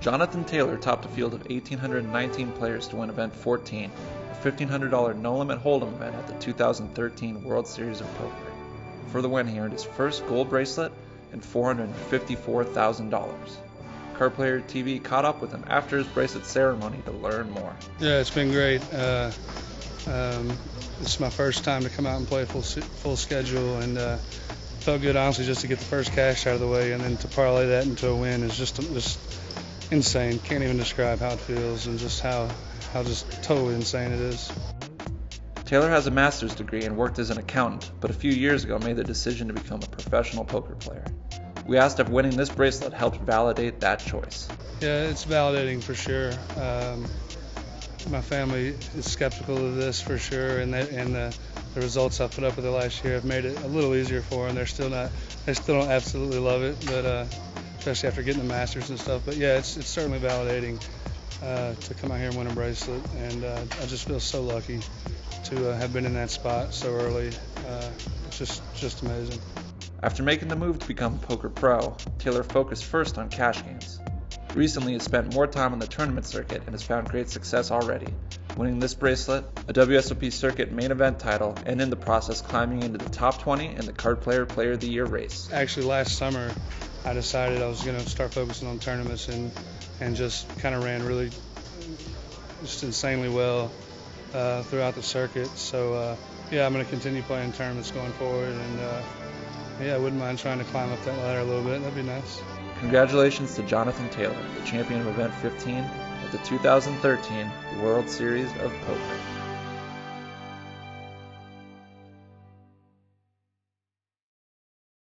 Jonathan Taylor topped a field of 1,819 players to win event 14, a $1,500 no limit hold'em event at the 2013 World Series of Poker. For the win, he earned his first gold bracelet and $454,000. Card Player TV caught up with him after his bracelet ceremony to learn more. Yeah, it's been great. Uh, um, it's my first time to come out and play full full schedule, and uh, felt good honestly just to get the first cash out of the way, and then to parlay that into a win is just just insane. Can't even describe how it feels and just how how just totally insane it is. Taylor has a master's degree and worked as an accountant, but a few years ago made the decision to become a professional poker player. We asked if winning this bracelet helped validate that choice. Yeah, it's validating for sure. Um, my family is skeptical of this for sure, and they, and the, the results I put up with the last year have made it a little easier for them. They're still not, they still don't absolutely love it, but uh, especially after getting the Masters and stuff. But yeah, it's it's certainly validating uh, to come out here and win a bracelet, and uh, I just feel so lucky to uh, have been in that spot so early. Uh, it's just just amazing. After making the move to become a poker pro, Taylor focused first on cash games. Recently, he has spent more time on the tournament circuit and has found great success already, winning this bracelet, a WSOP circuit main event title, and in the process climbing into the top 20 in the Card Player Player of the Year race. Actually, last summer, I decided I was going to start focusing on tournaments and, and just kind of ran really just insanely well uh, throughout the circuit. So, uh, yeah, I'm going to continue playing tournaments going forward and uh, yeah, I wouldn't mind trying to climb up that ladder a little bit. That'd be nice. Congratulations to Jonathan Taylor, the champion of Event 15 at the 2013 World Series of Poker.